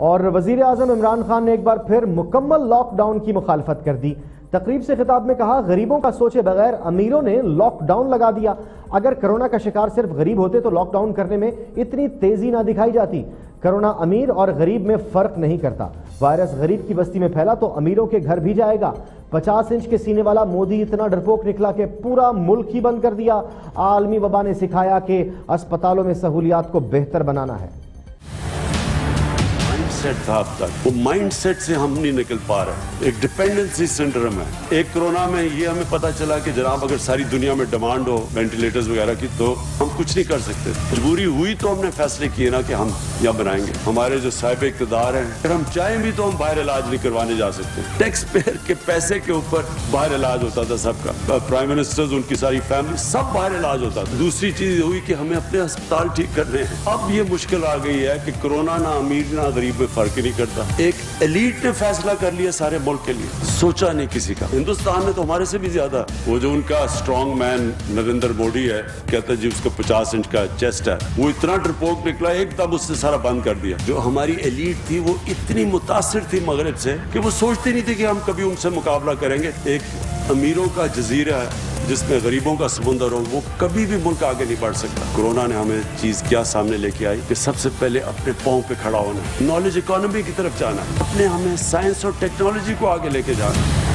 और वज़ीर आज़म इमरान खान ने एक बार फिर मुकम्मल लॉकडाउन की मुखालफत कर दी। तकरीब से खिताब में कहा, गरीबों का सोचे बगैर अमीरों ने लॉकडाउन लगा दिया। अगर कोरोना का शिकार सिर्फ़ गरीब होते तो लॉकडाउन करने में इतनी तेज़ी ना दिखाई जाती। कोरोना अमीर और गरीब में फ़र्क नहीं करता। वायरस गरीब की बस्ती में फैला तो अमीरों के घर भी जाएगा। पचास इंच के सीने वाला मोदी इतना डरपोक निकला कि पूरा मुल्क ही बंद कर दिया। आलमी वबा ने सिखाया कि अस्पतालों में सहूलियात को बेहतर बनाना है। माइंडसेट था अब तक। वो माइंडसेट से हम नहीं निकल पा रहे। एक डिपेंडेंसी सिंड्रोम है। एक कोरोना में ये हमें पता चला कि जनाब, अगर सारी दुनिया में डिमांड हो वेंटिलेटर्स वगैरह की तो हम कुछ नहीं कर सकते। मजबूरी हुई तो हमने फैसले किए ना कि हम यहाँ बनाएँगे। हमारे जो साहिब इकतदार हैं, अगर हम चाहें भी तो हम बाहर इलाज नहीं करवाने जा सकते। टैक्स पेयर के पैसे के ऊपर बाहर इलाज होता था सबका। प्राइम मिनिस्टर्स उनकी सारी फैमिली सब बाहर इलाज होता था। दूसरी चीज़ हुई कि हमें अपने अस्पताल ठीक करने हैं। अब ये मुश्किल आ गई है कि कोरोना ना अमीर, ना गरीब में फ़र्क ही नहीं करता। एक एलीट ने फैसला कर लिया सारे मुल्क के लिए। सोचा नहीं किसी का। हिंदुस्तान में तो हमारे से भी ज़्यादा। वो जो उनका स्ट्रॉन्ग मैन नरेंद्र मोदी है कहता जी उसका पचास इंच का चेस्ट है। वो इतना डरपोक निकला एकदम उसने सारा बंद कर दिया। जो हमारी एलीट थी वो इतनी मुतासर थी मगरब से कि वो सोचते नहीं थे कि हम कभी उनसे मुकाबला करेंगे। एक अमीरों का जजीरा है, जिसमें गरीबों का समुंदर हो, वो कभी भी मुल्क आगे नहीं बढ़ सकता। कोरोना ने हमें चीज़ क्या सामने लेके आई कि सबसे पहले अपने पाँव पे खड़ा होना। नॉलेज इकोनॉमी की तरफ़ जाना। अपने हमें साइंस और टेक्नोलॉजी को आगे लेके जाना।